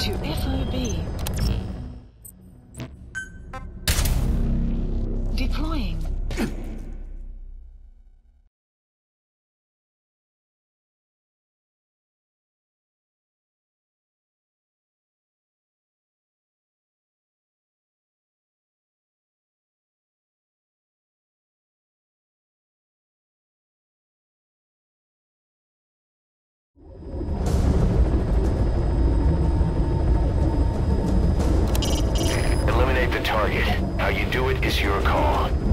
To FOB. Is your call.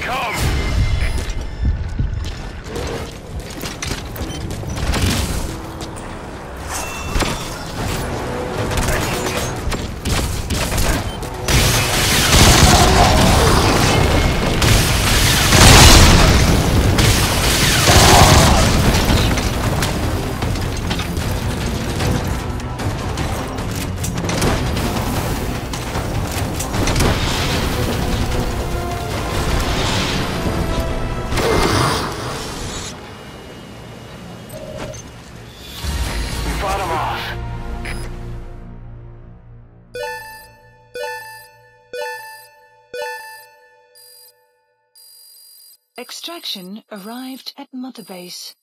Come! Off. Extraction arrived at Mother Base.